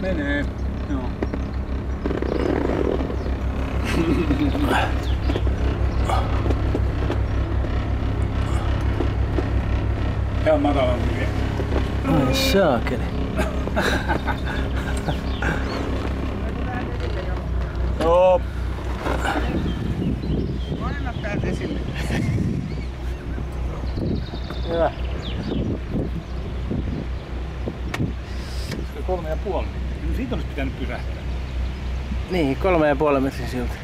menee. Joo. Ihan matalampi vielä. Ai saakeli. Joo. Molemmat päät esille. Hyvä. Kolme ja puoli. No siitä olisi pitänyt pysähtää. Niin, kolme ja puoli metrin siltä.